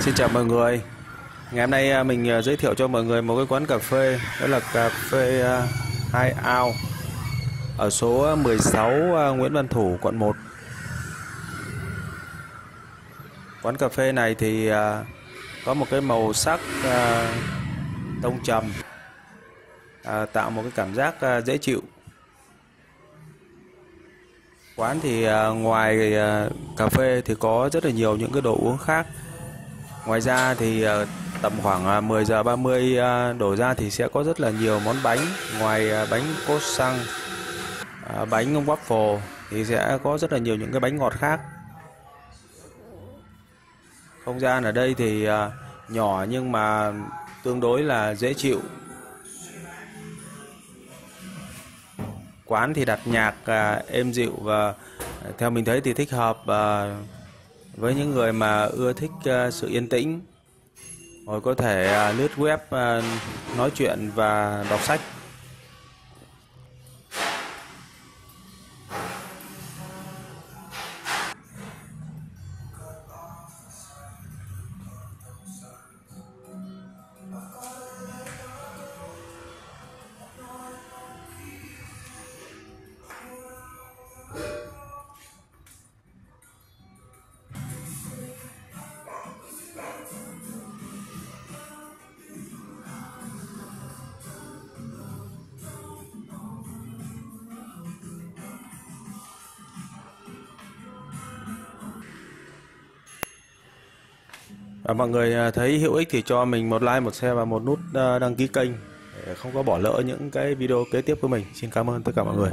Xin chào mọi người. Ngày hôm nay à, mình à, giới thiệu cho mọi người một cái quán cà phê Đó là cà phê à, Hai Ao Ở số 16 Nguyễn Văn Thủ, quận 1 Quán cà phê này thì có một cái màu sắc tông trầm Tạo một cái cảm giác dễ chịu. Quán thì ngoài cà phê thì có rất là nhiều những cái đồ uống khác. Ngoài ra thì ờ, tầm khoảng ờ, 10 giờ 30 ờ, đổ ra thì sẽ có rất là nhiều món bánh ngoài bánh cốt xăng bánh waffle thì sẽ có rất là nhiều những cái bánh ngọt khác. Không gian ở đây thì nhỏ nhưng mà tương đối là dễ chịu. Quán thì đặt nhạc êm dịu và theo mình thấy thì thích hợp với những người mà ưa thích ờ, sự yên tĩnh rồi có thể ờ, lướt web ờ, nói chuyện và đọc sách. Và mọi người à, thấy hữu ích thì cho mình một like, một share và một nút à, đăng ký kênh để không có bỏ lỡ những cái video kế tiếp của mình. Xin cảm ơn tất cả mọi người.